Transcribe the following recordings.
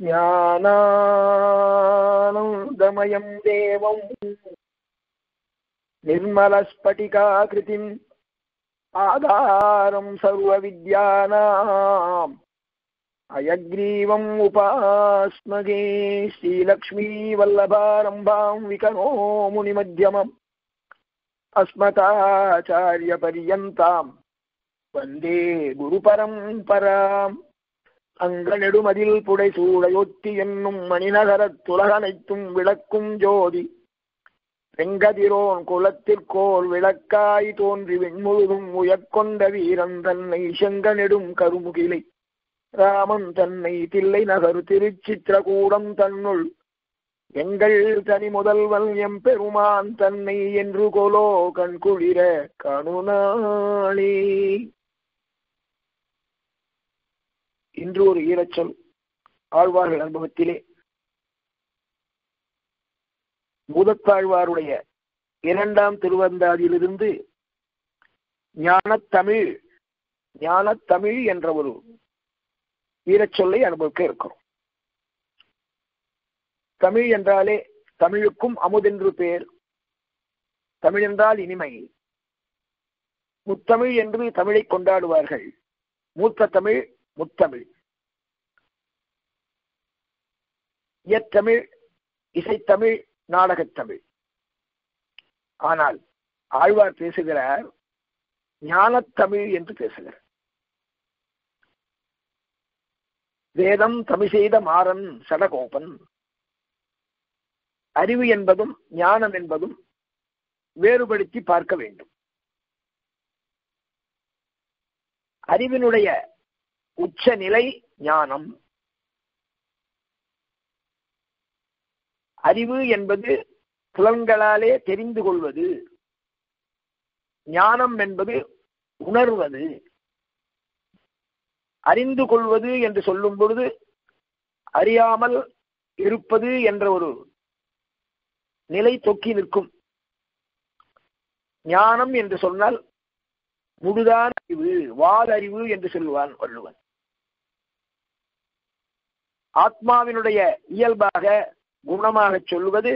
ज्ञानानन्दमयं देवम् निर्मलस्फटिकाकृतिम् आधारं सर्वविद्यानाम् अयग्रीवम् उपास्मगे श्रीलक्ष्मीवल्लभारम्भां विकनो मुनिमध्यमम् अस्मताचार्यपर्यन्तां वन्दे गुरुपरम्पराम् அங்க நெடுமதில் புடை புடைசூடையொத்தி என்னும் மணிநகரத் துலகனைத்தும் விளக்கும் ஜோதி. வெங்கதிரோன் குலத்திற்கோர் விளக்காய் தோன்றி விண்முழுதும் உயர்கொண்ட வீரன் தன்னை செங்க நெடும் கருமுகிலை. ராமன் தன்னை தில்லை நகர் திருச்சித்திரகூடம் தன்னுள். எங்கள் தனி முதல்வன் எம் பெருமான் தன்னை என்று கொலோ கண்குளிர கணுநாளே. இன்று ஒரு ஈரச்சொல் ஆழ்வார்கள் அனுபவத்திலே. பூதத்தாழ்வாருடைய இரண்டாம் திருவந்தாதியிலிருந்து ஞானத்தமிழ் ஞானத்தமிழ் என்ற ஒரு ஈரச்சொல்லை அனுபவிக்க இருக்கிறோம். தமிழ் என்றாலே தமிழுக்கும் அமுதென்று பெயர். தமிழ் என்றால் இனிமை. முத்தமிழ் என்று தமிழை கொண்டாடுவார்கள். மூத்த தமிழ் முத்தமிழ். இயற்றமிழ் இசைத்தமிழ் நாடகத்தமிழ். ஆனால் ஆழ்வார் பேசுகிறார் ஞானத்தமிழ் என்று பேசுகிறார். வேதம் தமிழ் செய்த மாறன் சடகோபன். அறிவு என்பதும் ஞானம் என்பதும் வேறுபடுத்தி பார்க்க வேண்டும். அறிவினுடைய உச்சநிலை ஞானம். அறிவு என்பது புலன்களாலே தெரிந்து கொள்வது. ஞானம் என்பது உணர்வது. அறிந்து கொள்வது என்று சொல்லும் பொழுது அறியாமல் இருப்பது என்ற ஒரு நிலை தொக்கி நிற்கும். ஞானம் என்று சொன்னால் முழுதான் அறிவு வாதறிவு என்று சொல்லுவான் வள்ளுவன். ஆத்மாவினுடைய இயல்பாக குணமாக சொல்லுவது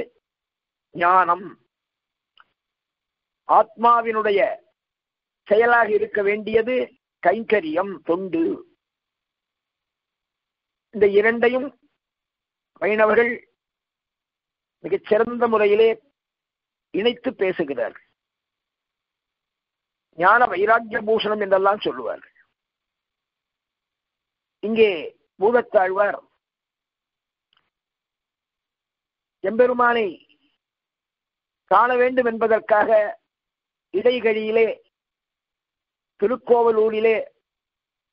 ஞானம். ஆத்மாவினுடைய செயலாக இருக்க வேண்டியது கைங்கரியம் தொண்டு. இந்த இரண்டையும் வைணவர்கள் மிகச்சிறந்த முறையிலே இணைத்து பேசுகிறார்கள். ஞான வைராக்கிய பூஷணம் என்றெல்லாம் சொல்லுவார்கள். இங்கே பூதத்தாழ்வார் எம்பெருமானை காண வேண்டும் என்பதற்காக இடைகழியிலே திருக்கோவலூரிலே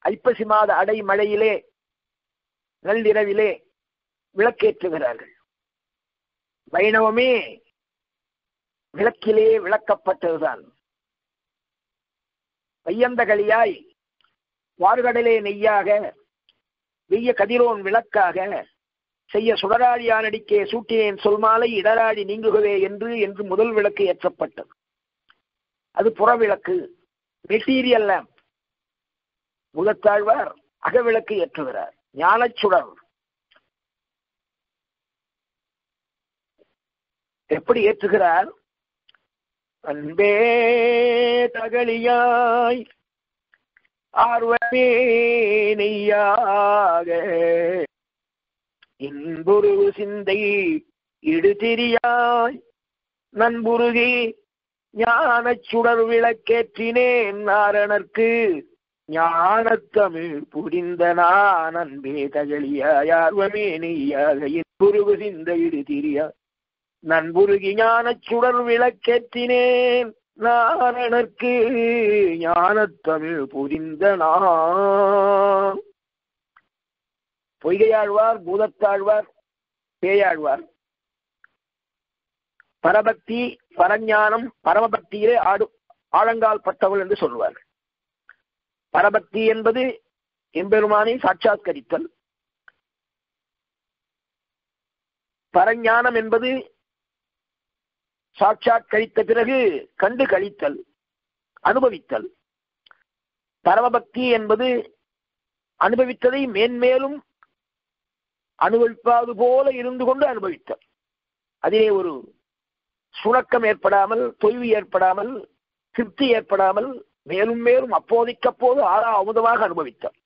ஐப்பசி மாத அடை மழையிலே நள்ளிரவிலே விளக்கேற்றுகிறார்கள். வைணவமே விளக்கிலே விளக்கப்பட்டதுதான். வையந்தகளியாய் வார்கடலே நெய்யாக வெய்ய கதிரோன் விளக்காக செய்ய சுடராழியானடிக்கே சூட்டினேன் சொல்மாலை இடராடி நீங்குகவே என்று என்று முதல் விளக்கு ஏற்றப்பட்டது. அது புறவிளக்கு மெட்டீரியல் லேம்ப். முதத்தாழ்வார் அகவிளக்கு ஏற்றுகிறார். ஞானச்சுடர் எப்படி ஏற்றுகிறார்? அன்பே தகலியாய் ஆர்வமே நெய்யாக. இன்புரு சிந்தை இடுதிரியாய் நண்புருகி ஞான சுடர் விளக்கேற்றினேன் நாரணர்க்கு ஞானத்தமிழ் புரிந்த நான் அன்பே தகழியாய் ஆர்வமே நெய்யாக. இன்புருவு சிந்தை இடுதிரியாய் நண்புருகி ஞான சுடர் விளக்கேற்றினேன் நாரணர்க்கு ஞானத்தமிழ் புரிந்த நான். பொய்கையாழ்வார் பூதத்தாழ்வார் பேயாழ்வார். பரபக்தி பரஞானம் பரமபக்தியிலே ஆடு ஆழங்கால் பட்டவள் என்று சொல்வார். பரபக்தி என்பது எம்பெருமானை சாட்சாத்கரித்தல். பரஞானம் என்பது சாட்சாத் கழித்த பிறகு கண்டு கழித்தல் அனுபவித்தல். பரமபக்தி என்பது அனுபவித்ததை மேன்மேலும் அனுபவிப்பாது போல இருந்து கொண்டு அனுபவித்தார் அதிலே ஒரு சுணக்கம் ஏற்படாமல் தொய்வு ஏற்படாமல் திருப்தி ஏற்படாமல் மேலும் மேலும் அப்போதைக்கப்போது ஆறா அமுதமாக அனுபவித்தார்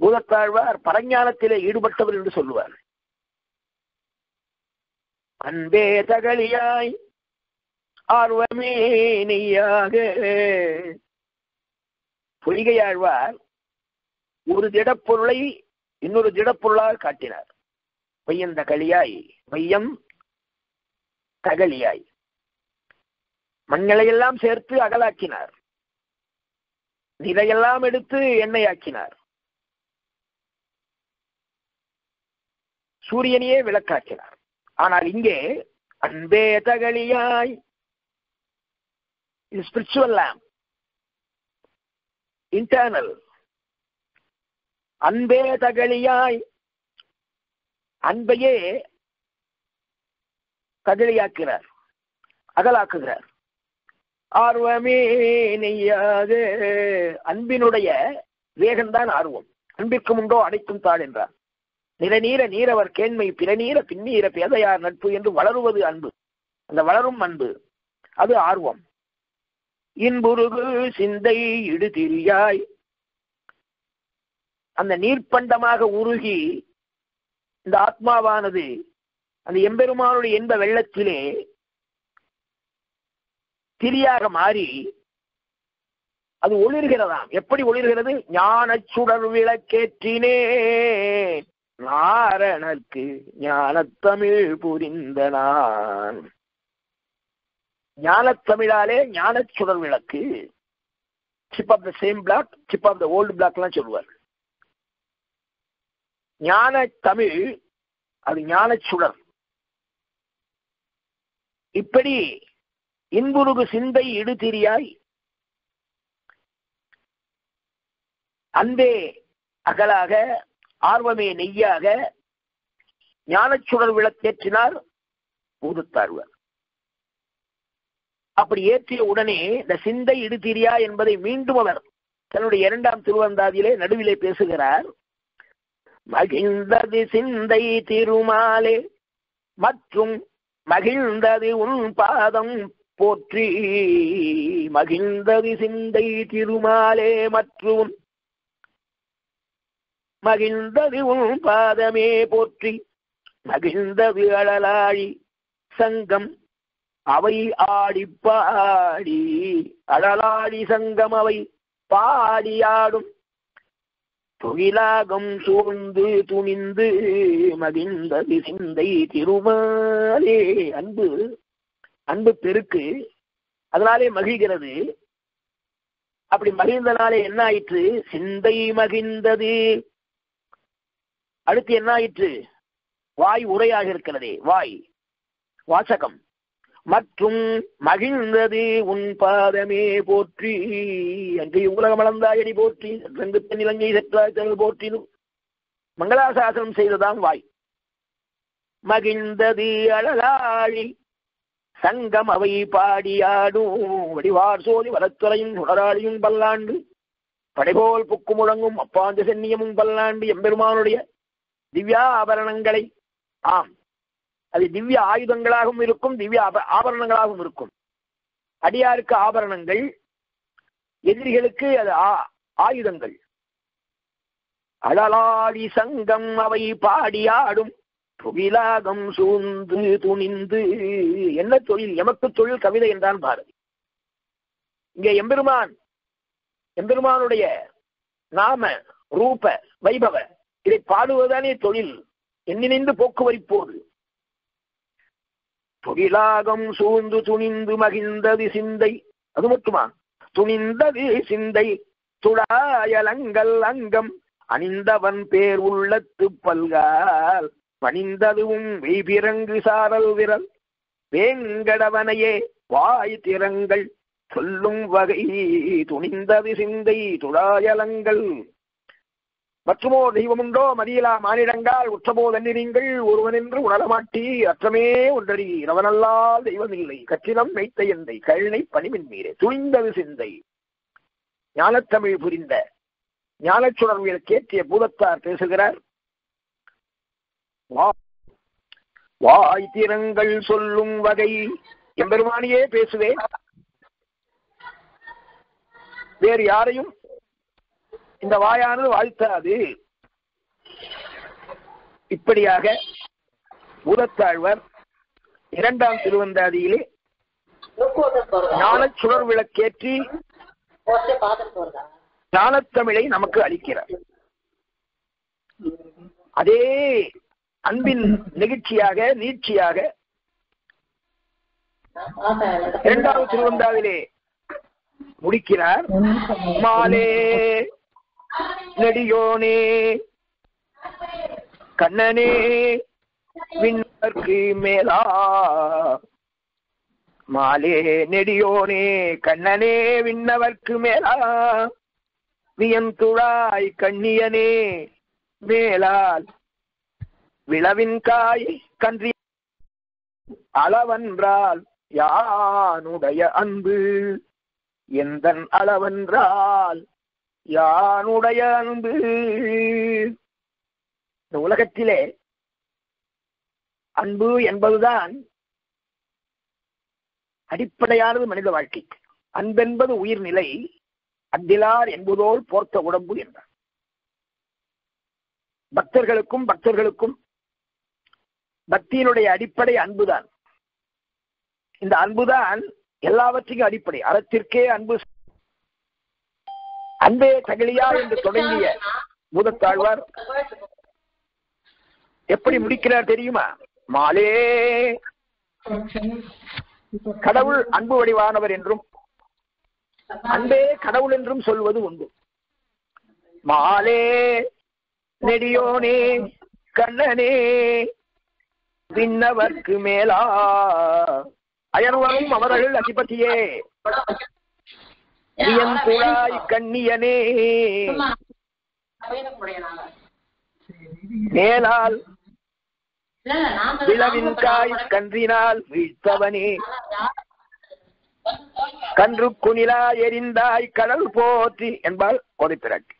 பூதத்தாழ்வார் பரஞ்ஞானத்திலே ஈடுபட்டவர் என்று சொல்லுவார். அன்பே தகலியாய் ஆர்வமே நெய்யாக. பொய்கையாழ்வார் ஒரு திடப்பொருளை இன்னொரு திடப்பொருளாக காட்டினார். மையந்த களியாய் மையம் தகலியாய் மண்களையெல்லாம் சேர்த்து அகலாக்கினார். இதையெல்லாம் எடுத்து எண்ணெயாக்கினார். சூரியனையே விளக்காக்கினார். ஆனால் இங்கே அன்பே தகழியாய். இது ஸ்பிரிச்சுவல் லேம் இன்டர்னல் அன்பே தகழியாய். அன்பையே தகழியாக்கிறார் அகலாக்குகிறார். ஆர்வமே நெய்யாக அன்பினுடைய வேகம்தான் ஆர்வம். அன்பிற்கு முண்டோ அடைக்கும் தாள் என்றார். நிலநீர நீரவர் கேண்மை பிறநீர பின்னீர பேதையார் நட்பு என்று வளருவது அன்பு. அந்த வளரும் அன்பு அது ஆர்வம். இன்புருகு சிந்தை இடுதிரியாய் அந்த நீர்ப்பண்டமாக உருகி இந்த ஆத்மாவானது அந்த எம்பெருமானுடைய என்ப வெள்ளத்திலே திரியாக மாறி அது ஒளிர்கிறதாம். எப்படி ஒளிர்கிறது? ஞான சுடர் விளக்கேற்றினே நாரணர்க்கு ஞானத்தமிழ் புரிந்த நான் ஞானத்தமிழாலே ஞான சுடர் விளக்கு. Chip off the same block chip off the old பிளாக்லாம் சொல்லுவார் ஞான தமிழ் அது ஞான சுடர். இப்படி இன்புருகு சிந்தை இடுதிரியாய் அன்பே அகலாக ஆர்வமே நெய்யாக ஞானச்சுடர் விளக்கேற்றினார் ஊதுத்தார்வர் அப்படி ஏற்றிய உடனே இந்த சிந்தை இடுதிரியா என்பதை மீண்டும் அவர் தன்னுடைய இரண்டாம் திருவந்தாதியிலே நடுவிலே பேசுகிறார். மகிழ்ந்தது சிந்தை திருமாலே மற்றும் மகிழ்ந்தது உன் பாதம் போற்றி. மகிழ்ந்தது சிந்தை திருமாலே மற்றும் மகிழ்ந்தது உன் பாதமே போற்றி. மகிழ்ந்தது அழலாழி சங்கம் அவை ஆடி பாடி. அழலாடி சங்கம் அவை பாடியாடும் தொழிலாகம் சூழ்ந்து துணிந்து மகிழ்ந்தது சிந்தை திருமாலே. அன்பு அன்பு பெருக்கு. அதனாலே மகிழ்கிறது. அப்படி மகிழ்ந்தனாலே என்ன ஆயிற்று சிந்தை மகிழ்ந்தது. அடுத்து என்ன ஆயிற்று? வாய் உரையாக இருக்கிறதே வாய். வாசகம். மற்றும் மகிழ்ந்தது உன் பாதமே போற்றி அங்கே உலகம் அளந்தாயடி போற்றி ரங்கத்தின் இலங்கை செற்றாய்த்தல் போற்றினும் மங்களாசாசனம் செய்ததான் வாய். மகிழ்ந்தது அழலாழி சங்கம் அவை பாடியாடும் வடிவார் சோதி வளத்துறையும் சுடராளியும் பல்லாண்டு படைபோல் புக்கு முழங்கும் அப்பாந்த சென்னியமும் பல்லாண்டு எம்பெருமானுடைய திவ்யா ஆபரணங்களை ஆம். அது திவ்ய ஆயுதங்களாகவும் இருக்கும் திவ்ய ஆபரணங்களாகவும் இருக்கும். அடியாருக்கு ஆபரணங்கள் எதிரிகளுக்கு அது ஆயுதங்கள். அழலாடி சங்கம் அவை பாடியாடும் துவிலாகம் சூழ்ந்து துணிந்து. என்ன தொழில்? எமக்கு தொழில் கவிதை என்றான் பாரதி. இங்கே எம்பெருமான் எம்பெருமானுடைய நாம ரூப வைபவ இதை பாடுவதுதானே தொழில்? எண்ணிணைந்து போக்குவரிப்போது தொழிலாகம் சூழ்ந்து துணிந்து மகிழ்ந்தது சிந்தை. அது மட்டுமா? துணிந்தது சிந்தை. துடாயலங்கள் அங்கம். அணிந்தவன் பேர் உள்ளத்து பல்கால். பணிந்ததுவும் வெய்பிறங்கு சாரல் விரல். வேங்கடவனையே வாய் திறங்கள். சொல்லும் வகை துணிந்தது சிந்தை. துடாயலங்கள் மற்றுமோ தெய்வமுண்டோ மதியிலா மானிடங்கால் உற்றமோ தன்னிறீங்கள் ஒருவனென்று உணரமாட்டி அற்றமே ஒன்றறி இரவனல்லால் தெய்வம் இல்லை கற்றினம் மெய்த்த எந்தை கழினை பணிமின் மீறே. துணிந்தது சிந்தை. ஞானத்தமிழ் புரிந்த. ஞானச்சுடர்வியல் கேட்டிய பூதத்தார் பேசுகிறார். வா- வாய் திறங்கள் சொல்லும் வகை. எம்பெருமானியே பேசுவேன். வேறு யாரையும் இந்த வாயானது வாழ்த்தாது. இப்படியாக பூதத்தாழ்வர் இரண்டாம் திருவந்தாதியிலே ஞான சுடர் விளக்கேற்றி ஞானத்தமிழை நமக்கு அளிக்கிறார். அதே அன்பின் நிகழ்ச்சியாக நீட்சியாக இரண்டாவது திருவந்தாவிலே முடிக்கிறார். மாலே நெடியோனே கண்ணனே விண்ணர்க்கு மேலா. மாலே நெடியோனே கண்ணனே விண்ணவர்க்கு மேலா. வியந்துழாய் கண்ணியனே மேலால். விளவின் காய் கன்றி அளவன்றால் யானுடைய அன்பு. எந்தன் அளவென்றால் யானுடைய அன்பு. இந்த உலகத்திலே அன்பு என்பதுதான் அடிப்படையானது மனித வாழ்க்கை. அன்பென்பது உயிர்நிலை. அத்திலார் என்பதோல் போர்த்த உடம்பு என்றார் பக்தர்களுக்கும் பக்தர்களுக்கும் பக்தியினுடைய அடிப்படை அன்புதான். இந்த அன்புதான் எல்லாவற்றையும் அடிப்படை. அறத்திற்கே அன்பு அன்பே தகலியா என்று தொடங்கிய பூதத்தாழ்வார். எப்படி முடிக்கிறார் தெரியுமா? மாலே. கடவுள் அன்பு வடிவானவர் என்றும் அன்பே கடவுள் என்றும் சொல்வது உண்டு. மாலே. நெடியோனே கண்ணனே விண்ணவர்க்கு மேலா. அயர்வரும் அவர்கள் அதிபதியே. கண்ணியனே. மேலால் விளவின் காய் கன்றினால் வீழ்த்தவனே. கன்று குனிலா எரிந்தாய் கடல் போற்றி என்பால் கொதிப்பிறக்கு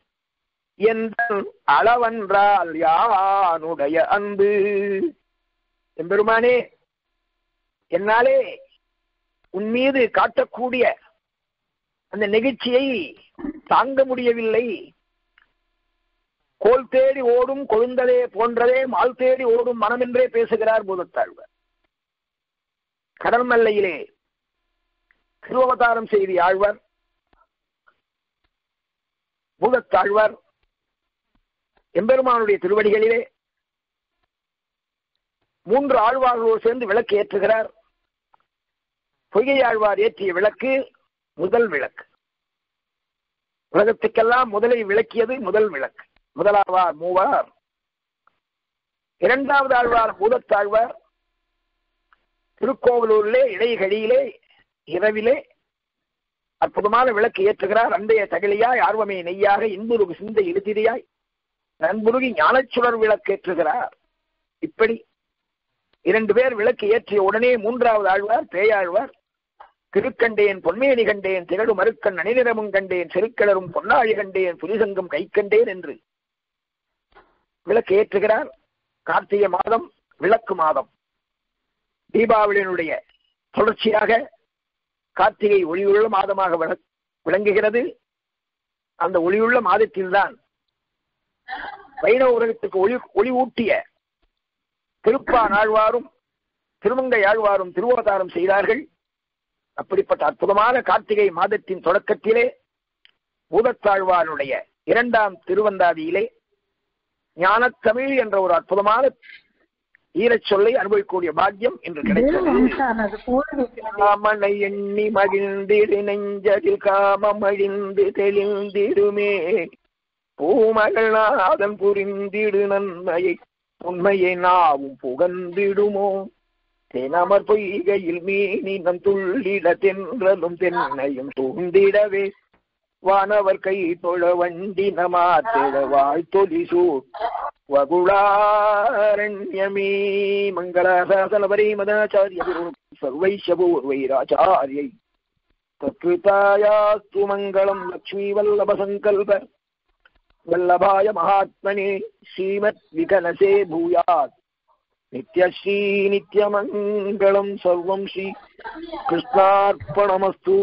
எந்த அளவன்றால் யானுடைய அன்பு. எம்பெருமானே என்னாலே உன் மீது காட்டக்கூடிய அந்த நெகிழ்ச்சியை தாங்க முடியவில்லை. கோல் தேடி ஓடும் கொழுந்ததே போன்றதே மால் தேடி ஓடும் மனம் என்றே பேசுகிறார் பூதத்தாழ்வர். கடல் மல்லையிலே திருவவதாரம் செய்தி ஆழ்வர். பூதத்தாழ்வர் எம்பெருமானுடைய திருவடிகளிலே மூன்று ஆழ்வார்களோடு சேர்ந்து விளக்கு ஏற்றுகிறார். பொய்கை ஆழ்வார் ஏற்றிய விளக்கு முதல் விளக்கு. உலகத்துக்கெல்லாம் முதலை விளக்கியது முதல் விளக்கு. முதலாவார் மூவார். இரண்டாவது ஆழ்வார் பூதத்தாழ்வார். திருக்கோவிலூரிலே இடைகழியிலே இரவிலே அற்புதமான விளக்கு ஏற்றுகிறார். அந்தைய தகலியாய் ஆர்வமே நெய்யாக இன்புருகு சிந்தை இழுத்திரியாய் நண்புருகி ஞானச்சுடர் விளக்கு ஏற்றுகிறார். இப்படி இரண்டு பேர் விளக்கு ஏற்றிய உடனே மூன்றாவது ஆழ்வார் பேயாழ்வார் திருக்கண்டேன் பொன்மேனி கண்டேன் திகழு மறுக்கண் அணிநிறமும் கண்டேன் செருக்கிளரும் பொன்னாழி கண்டேன் புலிசங்கம் கை கண்டேன் என்று. விளக்கேற்றுகிறார் கார்த்திகை மாதம் விளக்கு மாதம். தீபாவளியினுடைய தொடர்ச்சியாக கார்த்திகை ஒளியுள்ள மாதமாக விளங்குகிறது. அந்த ஒளியுள்ள மாதத்தில்தான் வைணவ உலகத்துக்கு ஒளி ஒளி ஊட்டிய திருப்பா ஆழ்வாரும் திருமங்கை ஆழ்வாரும் திருவோதாரம் செய்தார்கள். அப்படிப்பட்ட அற்புதமான கார்த்திகை மாதத்தின் தொடக்கத்திலே பூதத்தாழ்வாருடைய இரண்டாம் திருவந்தாதியிலே ஞானத்தமிழ் என்ற ஒரு அற்புதமான ஈரச் சொல்லை அனுபவிக்கக்கூடிய பாக்கியம் இன்று கிடைத்தது. எண்ணி மகிழ்ந்திடு நெஞ்சதில் காமம் அழிந்து தெளிந்திடுமே. பூமகள் நாதன் புரிந்திடு நன்மையை உண்மையை நாவும் புகந்திடுமோ? தெனமர் பொய்கையில் மீனினம் துள்ளிட தென்றலும் தென்னையும் தூண்டிடவே. வானவர் கை தொழ வண்டி நமாத்திட வாழ்த்தொலி வகுளாரண்யமே மங்களாசாசனபரி மதாச்சாரிய சர்வைஷபூர்வைராச்சாரியை தத்கிருதாயாஸ்து மங்களம் லக்ஷ்மீ வல்லப சங்கல்ப. வல்லபாய மகாத்மனே ஸ்ரீமத் விகனசே பூயாத். नित्यश्रीनित्यमङ्गलं सर्वं श्रीकृष्णार्पणमस्तु।